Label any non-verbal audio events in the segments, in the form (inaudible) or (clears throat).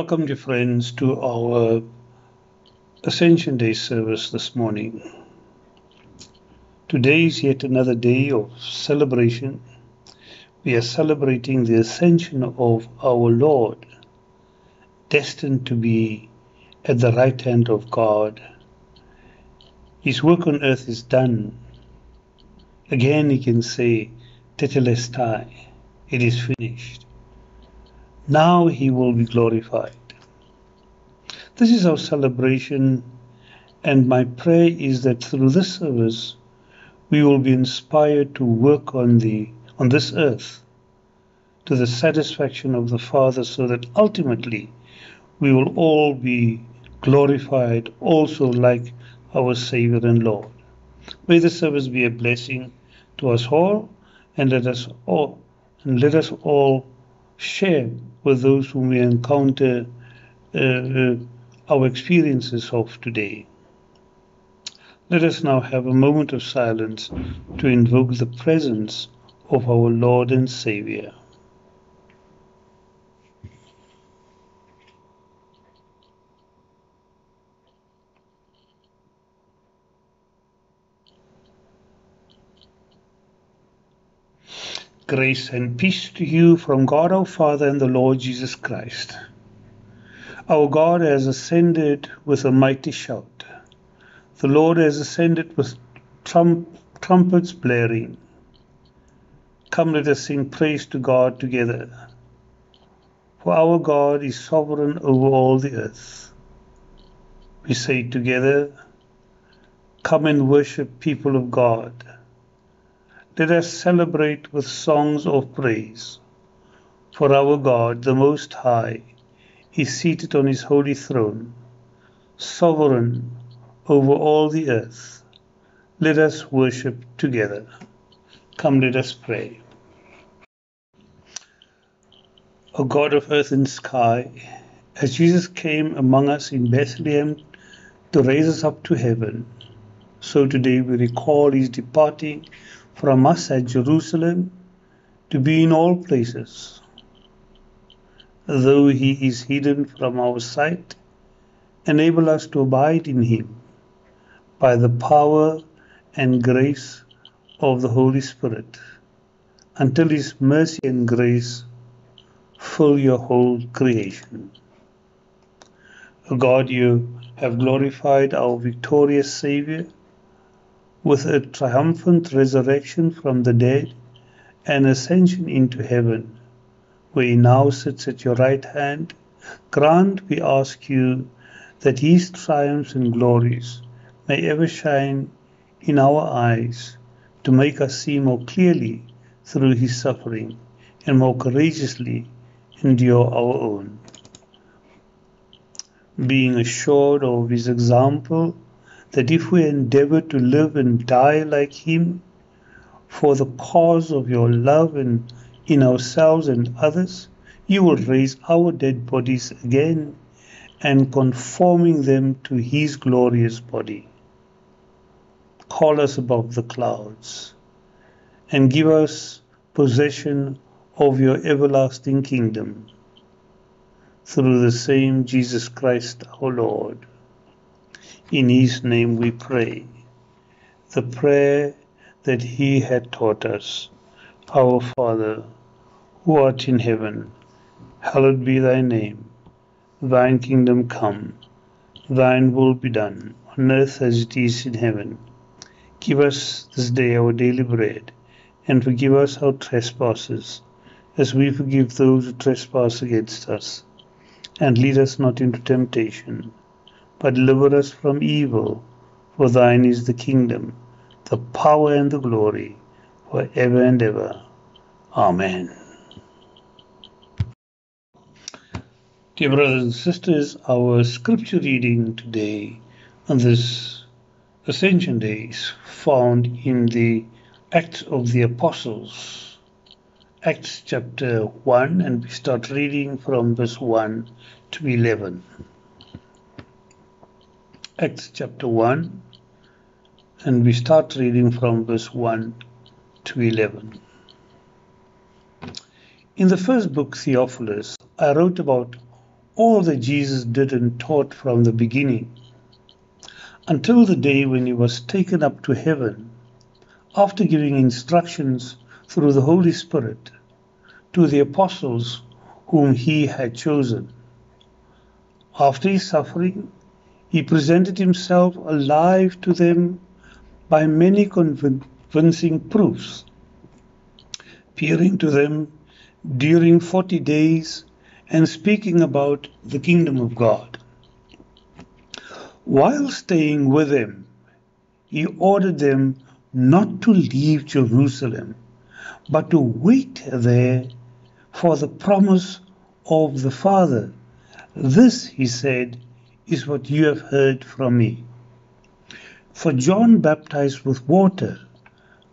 Welcome, dear friends, to our Ascension Day service this morning. Today is yet another day of celebration. We are celebrating the ascension of our Lord, destined to be at the right hand of God. His work on earth is done. Again, he can say, Tetelestai, it is finished. Now he will be glorified. This is our celebration, and my prayer is that through this service we will be inspired to work on the on this earth to the satisfaction of the Father so that ultimately we will all be glorified also like our Savior and Lord. May the service be a blessing to us all and let us all and let us all share with those whom we encounter uh, uh, our experiences of today. Let us now have a moment of silence to invoke the presence of our Lord and Savior. Grace and peace to you from God our Father and the Lord Jesus Christ. Our God has ascended with a mighty shout. The Lord has ascended with trum- trumpets blaring. Come, let us sing praise to God together. For our God is sovereign over all the earth. We say together, Come and worship, people of God. Let us celebrate with songs of praise. For our God, the Most High, is seated on his holy throne, sovereign over all the earth. Let us worship together. Come, let us pray. O God of earth and sky, as Jesus came among us in Bethlehem to raise us up to heaven, so today we recall his departing from us at Jerusalem to be in all places. Though he is hidden from our sight, enable us to abide in him by the power and grace of the Holy Spirit until his mercy and grace fill your whole creation. O God, you have glorified our victorious Savior with a triumphant resurrection from the dead and ascension into heaven, where he now sits at your right hand, grant, we ask you, that his triumphs and glories may ever shine in our eyes to make us see more clearly through his suffering and more courageously endure our own. Being assured of his example, that if we endeavor to live and die like Him for the cause of your love and in ourselves and others, you will raise our dead bodies again and conforming them to His glorious body. Call us above the clouds and give us possession of your everlasting kingdom through the same Jesus Christ our Lord. In his name we pray. The prayer that he had taught us Our Father, who art in heaven, hallowed be thy name. Thine kingdom come, thine will be done, on earth as it is in heaven. Give us this day our daily bread, and forgive us our trespasses, as we forgive those who trespass against us. And lead us not into temptation but deliver us from evil. For thine is the kingdom, the power, and the glory, for ever and ever. Amen. Dear brothers and sisters, our scripture reading today on this Ascension Day is found in the Acts of the Apostles, Acts chapter 1, and we start reading from verse 1 to 11. Acts chapter 1, and we start reading from verse 1 to 11. In the first book, Theophilus, I wrote about all that Jesus did and taught from the beginning until the day when he was taken up to heaven after giving instructions through the Holy Spirit to the apostles whom he had chosen. After his suffering, he presented himself alive to them by many convincing proofs, appearing to them during 40 days and speaking about the kingdom of God. While staying with them, he ordered them not to leave Jerusalem, but to wait there for the promise of the Father. This, he said, is what you have heard from me. For John baptized with water,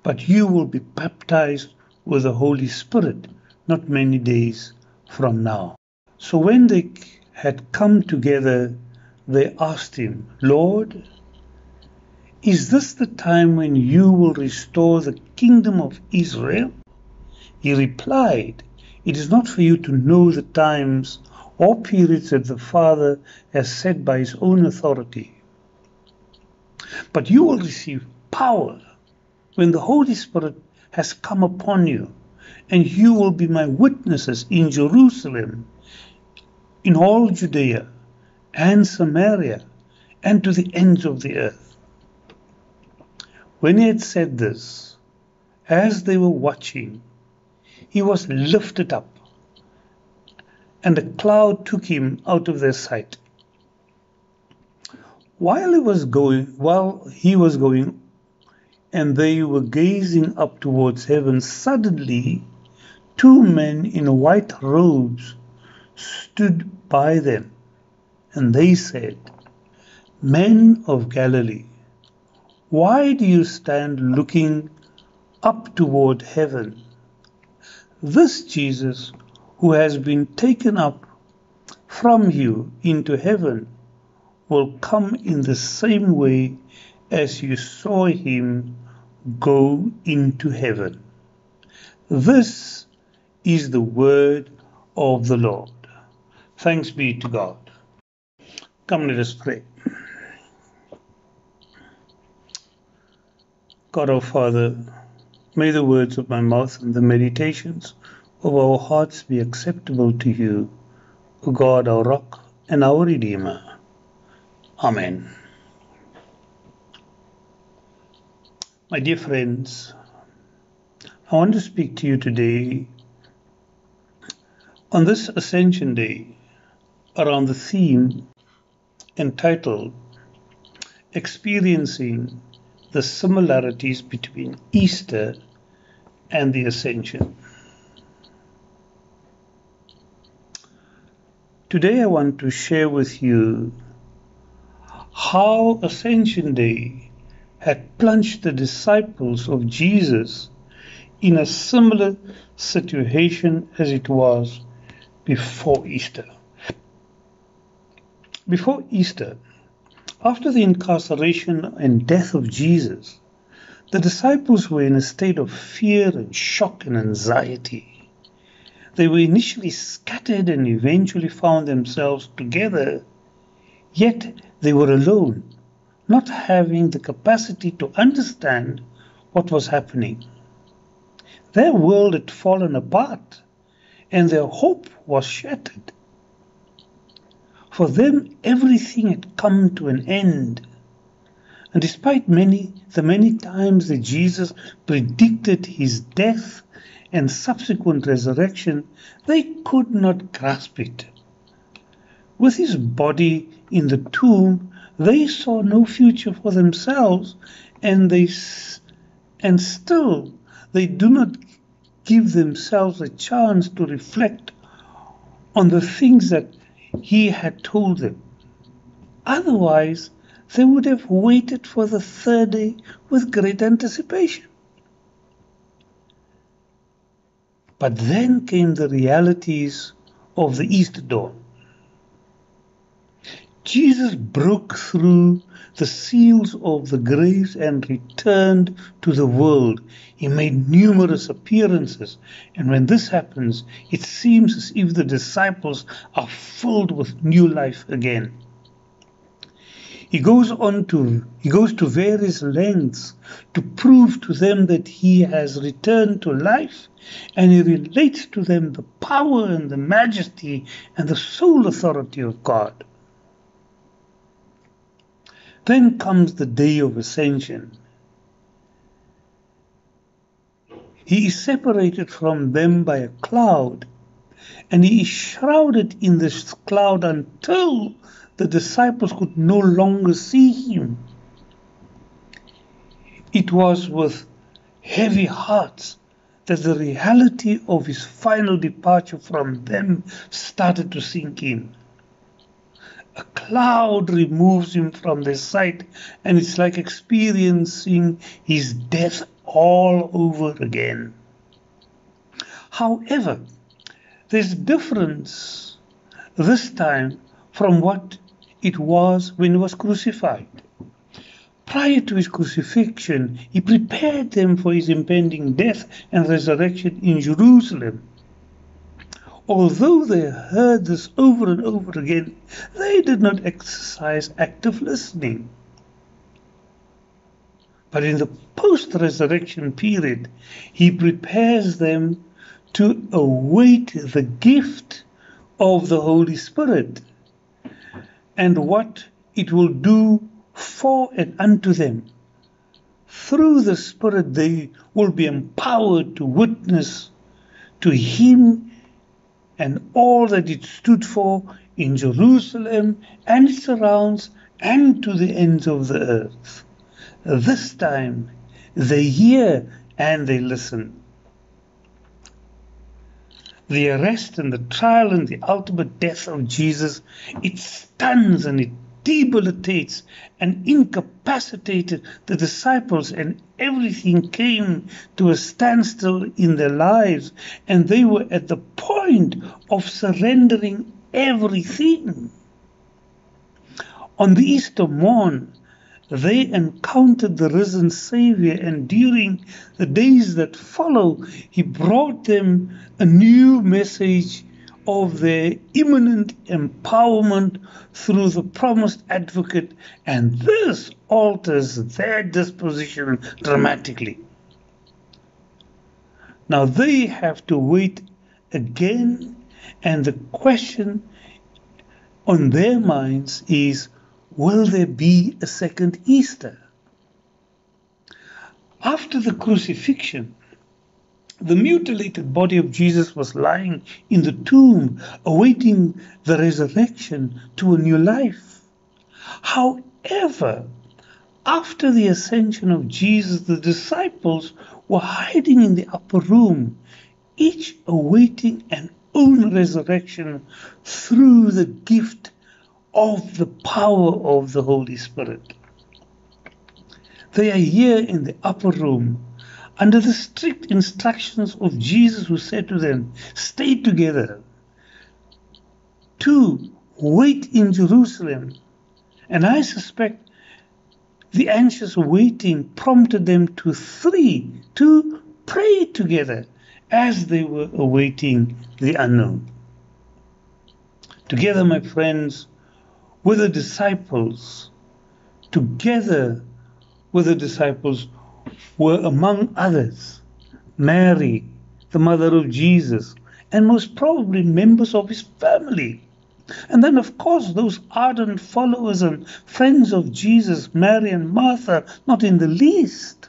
but you will be baptized with the Holy Spirit not many days from now. So when they had come together, they asked him, Lord, is this the time when you will restore the kingdom of Israel? He replied, It is not for you to know the times or periods that the Father has set by his own authority. But you will receive power when the Holy Spirit has come upon you, and you will be my witnesses in Jerusalem, in all Judea and Samaria, and to the ends of the earth. When he had said this, as they were watching, he was lifted up, and a cloud took him out of their sight. While he was going, while he was going, and they were gazing up towards heaven, suddenly two men in white robes stood by them, and they said, Men of Galilee, why do you stand looking up toward heaven? This Jesus, who has been taken up from you into heaven, will come in the same way as you saw him go into heaven. This is the word of the Lord. Thanks be to God. Come, let us pray. God our Father, may the words of my mouth and the meditations of our hearts be acceptable to you, O God, our rock and our Redeemer. Amen. My dear friends, I want to speak to you today on this Ascension Day around the theme entitled Experiencing the similarities between Easter and the Ascension. Today, I want to share with you how Ascension Day had plunged the disciples of Jesus in a similar situation as it was before Easter. Before Easter, after the incarceration and death of Jesus, the disciples were in a state of fear and shock and anxiety. They were initially scattered and eventually found themselves together, yet they were alone, not having the capacity to understand what was happening. Their world had fallen apart, and their hope was shattered. For them, everything had come to an end. And despite many, the many times that Jesus predicted his death and subsequent resurrection, they could not grasp it. With his body in the tomb, they saw no future for themselves, and they and still they do not give themselves a chance to reflect on the things that he had told them. Otherwise, they would have waited for the third day with great anticipation. But then came the realities of the Easter dawn. Jesus broke through the seals of the graves and returned to the world. He made numerous appearances, and when this happens, it seems as if the disciples are filled with new life again. He goes on to he goes to various lengths to prove to them that he has returned to life and he relates to them the power and the majesty and the sole authority of God. Then comes the day of ascension. He is separated from them by a cloud, and he is shrouded in this cloud until the disciples could no longer see him. It was with heavy hearts that the reality of his final departure from them started to sink in. A cloud removes him from their sight, and it's like experiencing his death all over again. However, there's difference this time from what it was when he was crucified. Prior to his crucifixion, he prepared them for his impending death and resurrection in Jerusalem. Although they heard this over and over again, they did not exercise active listening. But in the post resurrection period, he prepares them to await the gift of the Holy Spirit and what it will do for and unto them. Through the Spirit, they will be empowered to witness to Him and all that it stood for in Jerusalem and its surrounds and to the ends of the earth. This time they hear and they listen. The arrest and the trial and the ultimate death of Jesus, it stuns and it debilitates and incapacitated the disciples, and everything came to a standstill in their lives, and they were at the point of surrendering everything. On the Easter morn, they encountered the risen Savior, and during the days that follow, He brought them a new message of their imminent empowerment through the promised advocate, and this alters their disposition dramatically. Now they have to wait again, and the question on their minds is will there be a second Easter? After the crucifixion, the mutilated body of Jesus was lying in the tomb, awaiting the resurrection to a new life. However, after the ascension of Jesus, the disciples were hiding in the upper room, each awaiting an own resurrection through the gift of the power of the Holy Spirit. They are here in the upper room under the strict instructions of Jesus, who said to them, Stay together. Two, wait in Jerusalem. And I suspect the anxious waiting prompted them to three, to pray together as they were awaiting the unknown. Together, my friends, with the disciples, together with the disciples, were, among others, Mary, the mother of Jesus, and most probably members of his family. And then, of course, those ardent followers and friends of Jesus, Mary and Martha, not in the least.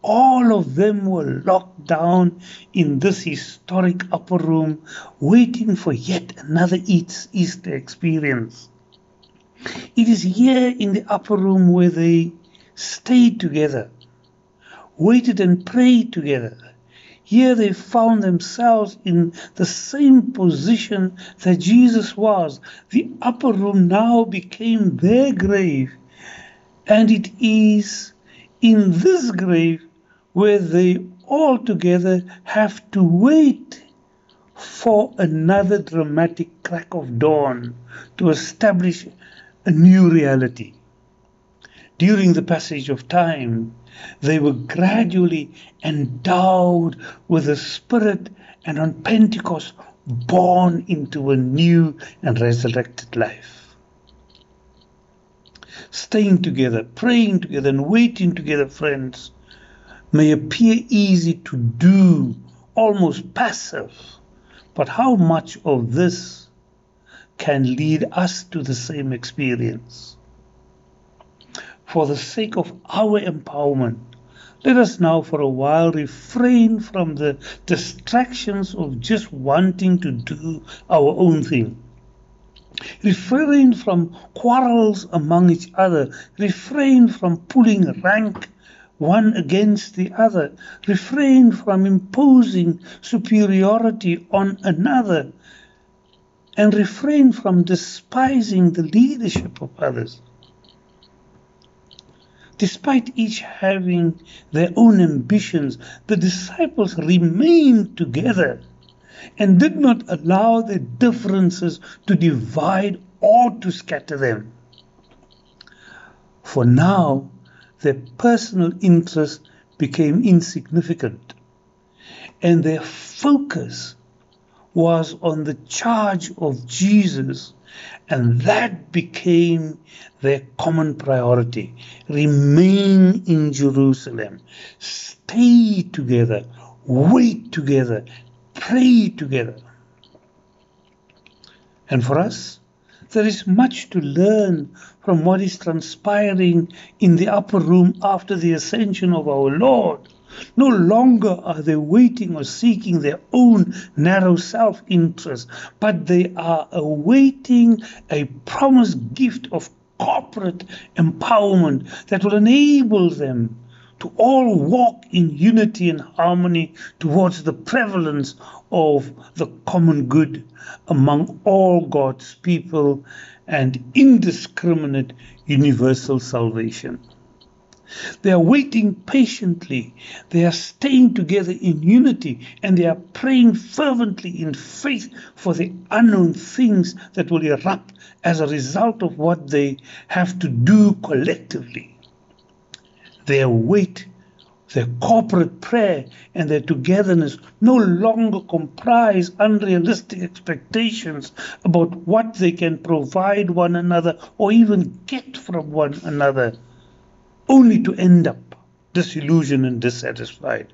All of them were locked down in this historic upper room, waiting for yet another Easter experience. It is here in the upper room where they stayed together waited and prayed together. Here they found themselves in the same position that Jesus was. The upper room now became their grave, and it is in this grave where they all together have to wait for another dramatic crack of dawn to establish a new reality. During the passage of time, they were gradually endowed with the Spirit and on Pentecost born into a new and resurrected life. Staying together, praying together, and waiting together, friends, may appear easy to do, almost passive. But how much of this can lead us to the same experience? For the sake of our empowerment, let us now for a while refrain from the distractions of just wanting to do our own thing. Refrain from quarrels among each other. Refrain from pulling rank one against the other. Refrain from imposing superiority on another. And refrain from despising the leadership of others. Despite each having their own ambitions, the disciples remained together and did not allow their differences to divide or to scatter them. For now, their personal interests became insignificant, and their focus was on the charge of Jesus and that became their common priority. Remain in Jerusalem, stay together, wait together, pray together. And for us, there is much to learn from what is transpiring in the upper room after the ascension of our Lord. No longer are they waiting or seeking their own narrow self interest, but they are awaiting a promised gift of corporate empowerment that will enable them to all walk in unity and harmony towards the prevalence of the common good among all God's people and indiscriminate universal salvation. They are waiting patiently. They are staying together in unity and they are praying fervently in faith for the unknown things that will erupt as a result of what they have to do collectively. Their wait, their corporate prayer, and their togetherness no longer comprise unrealistic expectations about what they can provide one another or even get from one another only to end up disillusioned and dissatisfied.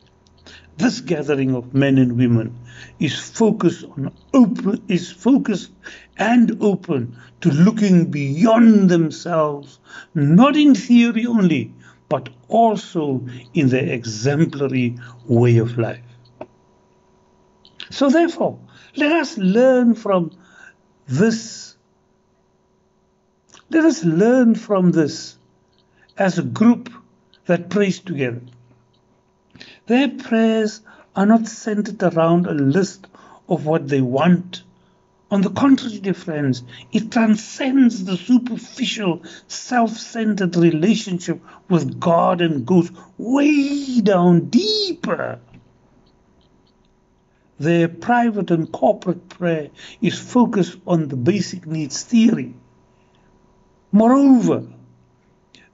This gathering of men and women is focused on open is focused and open to looking beyond themselves, not in theory only, but also in their exemplary way of life. So therefore, let us learn from this. Let us learn from this as a group that prays together. Their prayers are not centered around a list of what they want. On the contrary, dear friends, it transcends the superficial, self centered relationship with God and goes way down deeper. Their private and corporate prayer is focused on the basic needs theory. Moreover,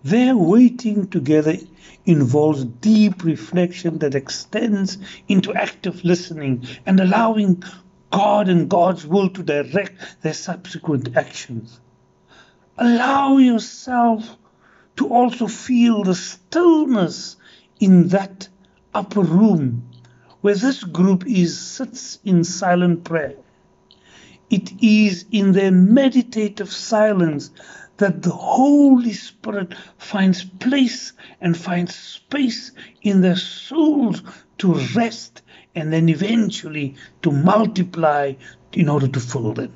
their waiting together involves deep reflection that extends into active listening and allowing God and God's will to direct their subsequent actions. Allow yourself to also feel the stillness in that upper room where this group is sits in silent prayer. It is in their meditative silence that the Holy Spirit finds place and finds space in their souls to hmm. rest and then eventually to multiply in order to fill them.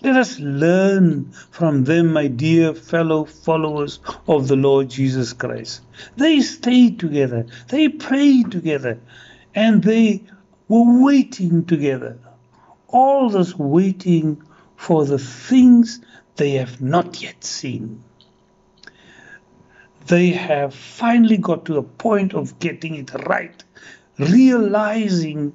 Let us learn from them, my dear fellow followers of the Lord Jesus Christ. They stayed together, they prayed together, and they were waiting together. All this waiting for the things they have not yet seen. They have finally got to a point of getting it right, realizing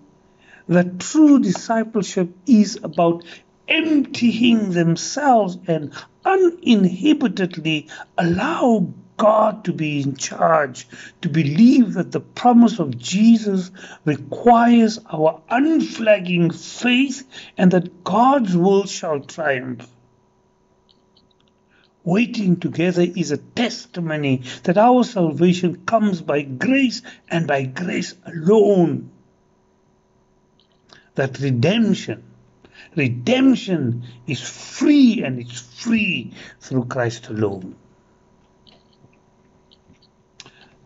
that true discipleship is about emptying themselves and uninhibitedly allow God to be in charge, to believe that the promise of Jesus requires our unflagging faith and that God's will shall triumph. Waiting together is a testimony that our salvation comes by grace and by grace alone. That redemption, redemption is free and it's free through Christ alone.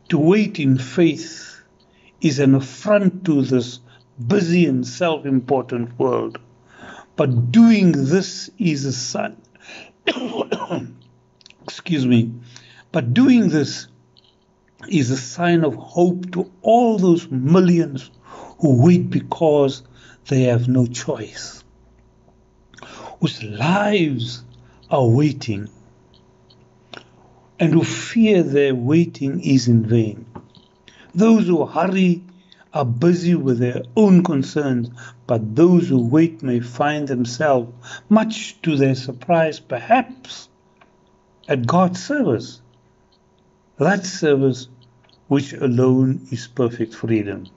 To wait in faith is an affront to this busy and self important world. But doing this is a sign. (coughs) Excuse me. But doing this is a sign of hope to all those millions who wait because they have no choice, whose lives are waiting and who fear their waiting is in vain. Those who hurry are busy with their own concerns, but those who wait may find themselves, much to their surprise, perhaps, at God's service. That service which alone is perfect freedom.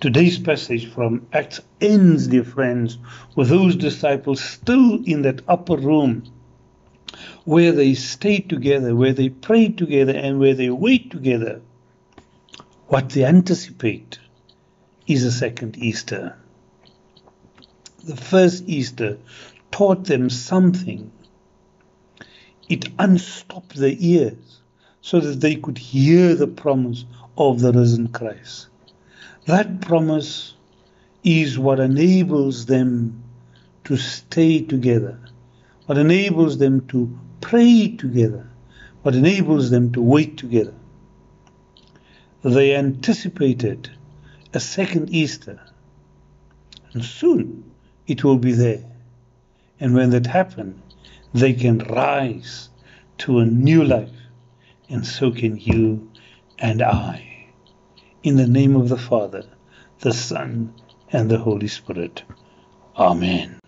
Today's passage from Acts ends, dear friends, with those disciples still in that upper room where they stay together, where they pray together, and where they wait together, what they anticipate is a second Easter. The first Easter taught them something. It unstopped their ears so that they could hear the promise of the risen Christ. That promise is what enables them to stay together, what enables them to pray together, what enables them to wait together. They anticipated a second Easter, and soon it will be there. And when that happens, they can rise to a new life, and so can you and I. In the name of the Father, the Son, and the Holy Spirit. Amen.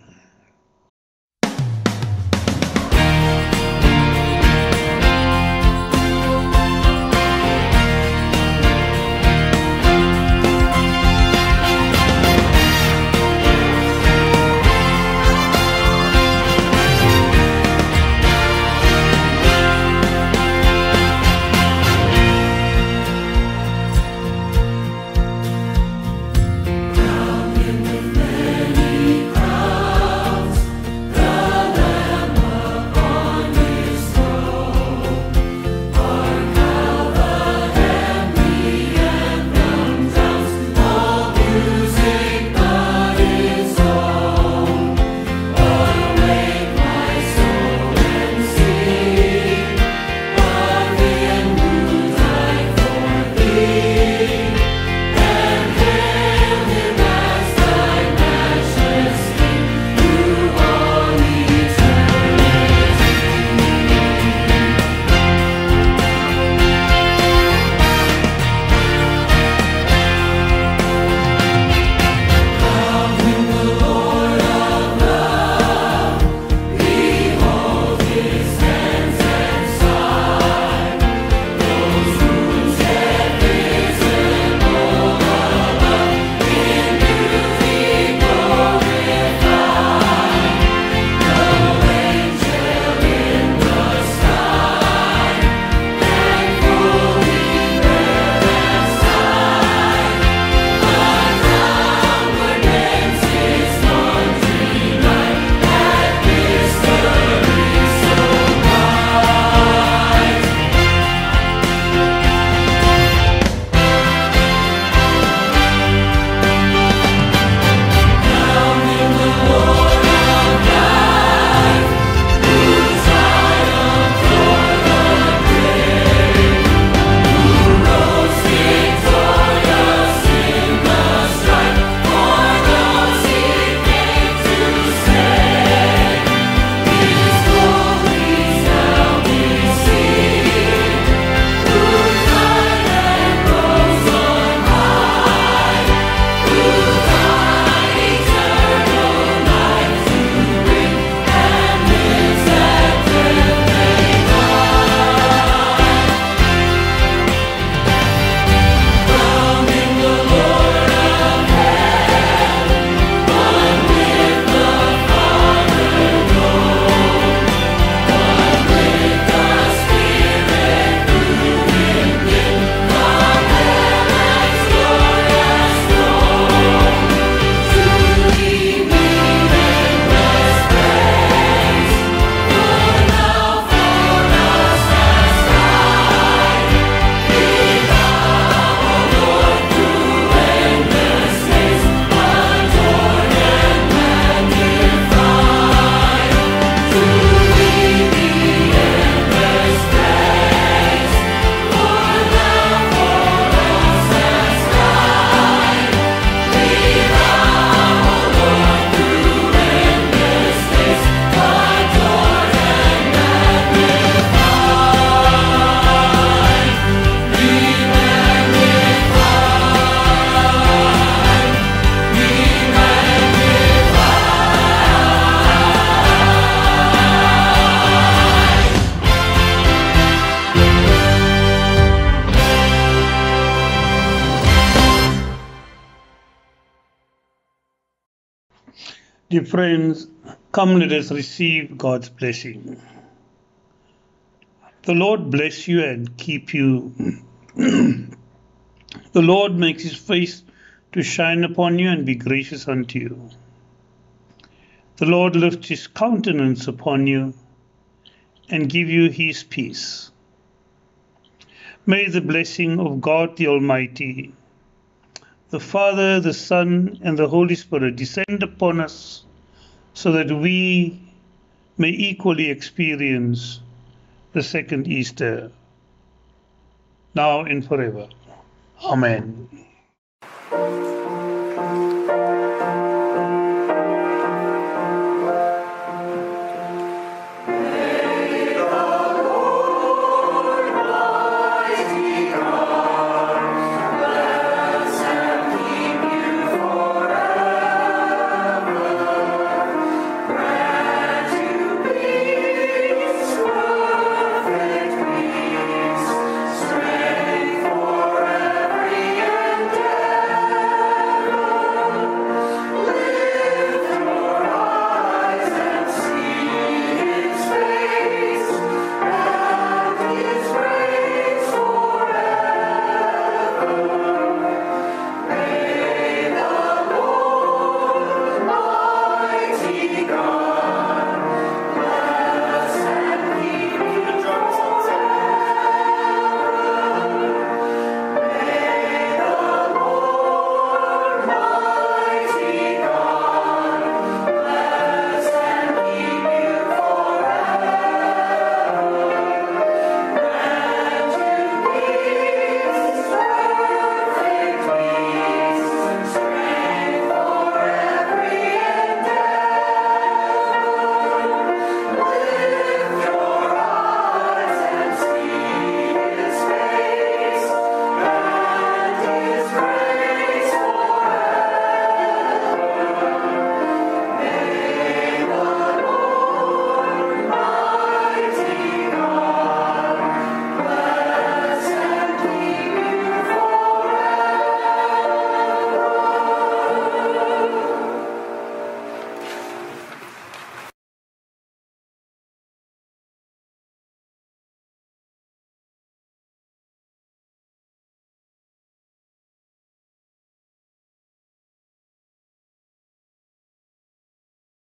Friends, come let us receive God's blessing. The Lord bless you and keep you. (clears throat) the Lord makes his face to shine upon you and be gracious unto you. The Lord lift his countenance upon you and give you his peace. May the blessing of God the Almighty, the Father, the Son, and the Holy Spirit descend upon us so that we may equally experience the second Easter, now and forever. Amen.